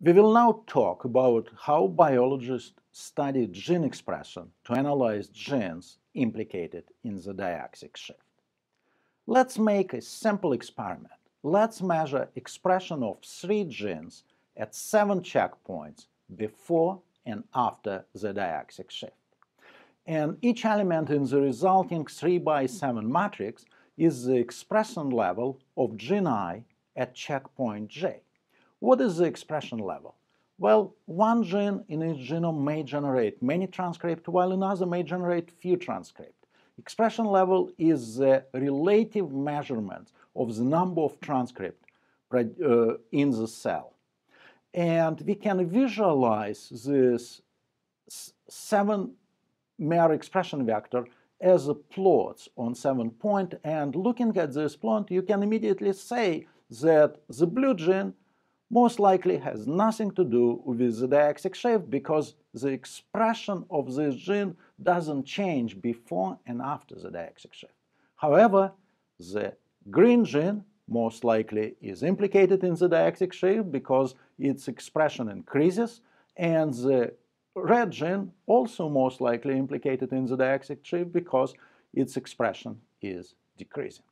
We will now talk about how biologists study gene expression to analyze genes implicated in the diauxic shift. Let's make a simple experiment. Let's measure expression of three genes at seven checkpoints before and after the diauxic shift. And each element in the resulting 3 by 7 matrix is the expression level of gene I at checkpoint J. What is the expression level? Well, one gene in each genome may generate many transcripts, while another may generate few transcripts. Expression level is the relative measurement of the number of transcripts uh, in the cell. And we can visualize this seven mer expression vector as a plot on seven point. And looking at this plot, you can immediately say that the blue gene most likely has nothing to do with the diauxic shift because the expression of this gene doesn't change before and after the diauxic shift. However, the green gene most likely is implicated in the diauxic shift because its expression increases, and the red gene also most likely implicated in the diauxic shift because its expression is decreasing.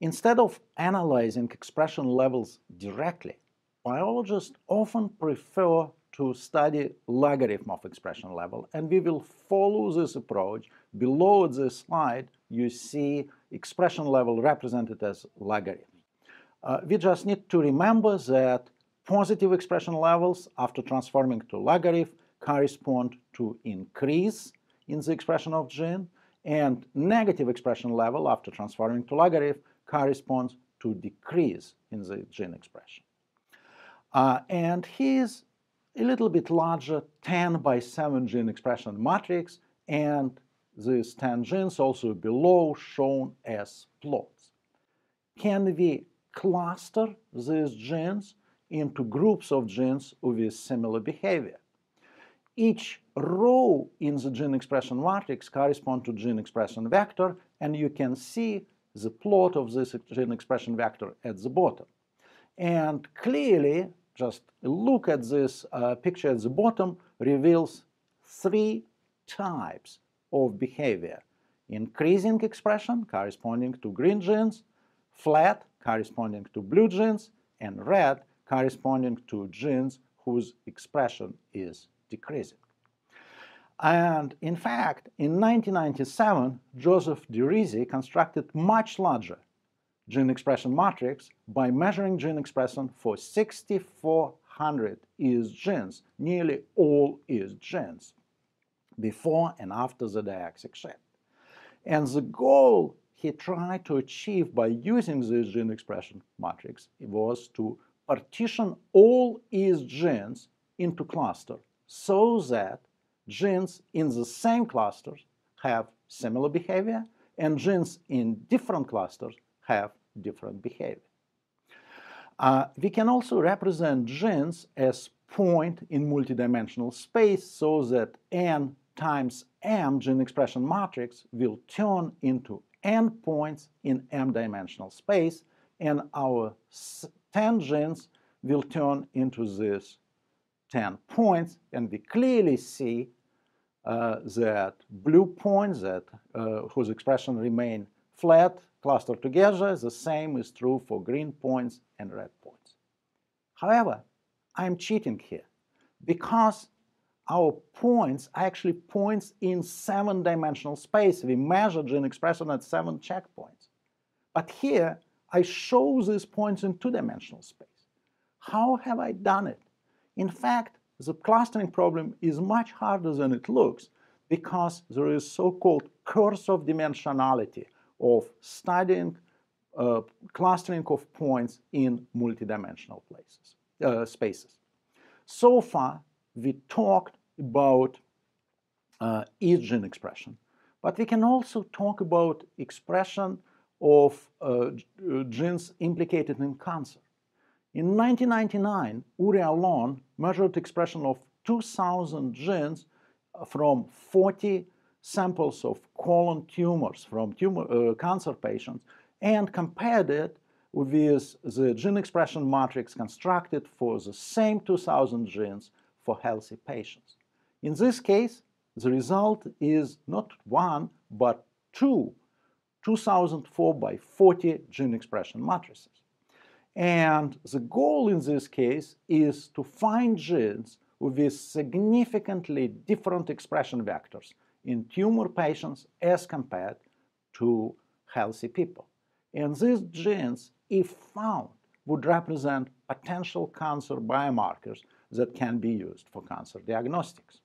Instead of analyzing expression levels directly, biologists often prefer to study logarithm of expression level, and we will follow this approach. Below this slide, you see expression level represented as logarithm. Uh, we just need to remember that positive expression levels after transforming to logarithm correspond to increase in the expression of gene, and negative expression level after transforming to logarithm corresponds to decrease in the gene expression. Uh, and here's a little bit larger 10 by 7 gene expression matrix, and these 10 genes also below shown as plots. Can we cluster these genes into groups of genes with similar behavior. Each row in the gene expression matrix corresponds to gene expression vector, and you can see the plot of this gene expression vector at the bottom. And clearly, just look at this uh, picture at the bottom reveals three types of behavior. Increasing expression corresponding to green genes, flat corresponding to blue genes, and red corresponding to genes whose expression is decreasing. And in fact, in 1997, Joseph DeRisi constructed much larger gene expression matrix by measuring gene expression for 6,400 ES genes, nearly all ES genes, before and after the diauxic shift. And the goal he tried to achieve by using this gene expression matrix was to partition all his genes into clusters so that genes in the same clusters have similar behavior and genes in different clusters have different behavior. Uh, we can also represent genes as point in multidimensional space so that n times m gene expression matrix will turn into n points in m-dimensional space, and our tangents will turn into these 10 points, and we clearly see uh, that blue points that uh, whose expression remain flat clustered together. The same is true for green points and red points. However, I'm cheating here because our points are actually points in seven-dimensional space. We measure gene expression at seven checkpoints. But here, I show these points in two-dimensional space. How have I done it? In fact, the clustering problem is much harder than it looks because there is so-called curse of dimensionality of studying uh, clustering of points in multidimensional places, uh, spaces. So far, we talked about uh, gene expression, but we can also talk about expression of uh, genes implicated in cancer. In 1999, Uri Alon measured expression of 2,000 genes from 40 samples of colon tumors from tumor, uh, cancer patients and compared it with the gene expression matrix constructed for the same 2000 genes for healthy patients. In this case, the result is not one, but two 2004 by 40 gene expression matrices. And the goal in this case is to find genes with significantly different expression vectors in tumor patients as compared to healthy people. And these genes, if found, would represent potential cancer biomarkers that can be used for cancer diagnostics.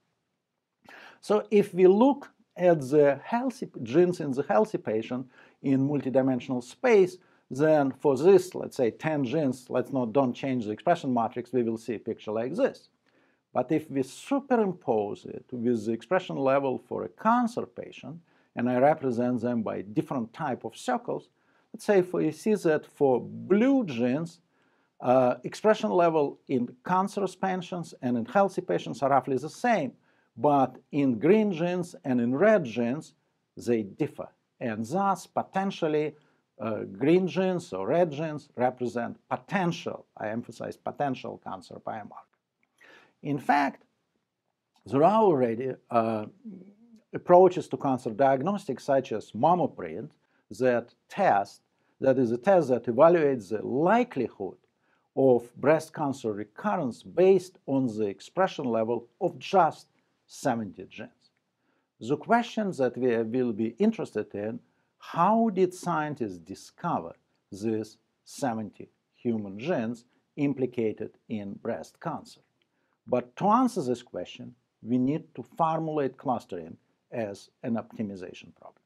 So if we look at the healthy genes in the healthy patient in multidimensional space, then for this, let's say 10 genes, let's not don't change the expression matrix, we will see a picture like this. But if we superimpose it with the expression level for a cancer patient, and I represent them by different type of circles, let's say for you see that for blue genes, uh, expression level in cancerous patients and in healthy patients are roughly the same, but in green genes and in red genes, they differ. And thus, potentially, uh, green genes or red genes represent potential, I emphasize potential cancer biomarker. In fact, there are already uh, approaches to cancer diagnostics such as MammaPrint that test, that is a test that evaluates the likelihood of breast cancer recurrence based on the expression level of just 70 genes. The question that we will be interested in, how did scientists discover these 70 human genes implicated in breast cancer? But to answer this question, we need to formulate clustering as an optimization problem.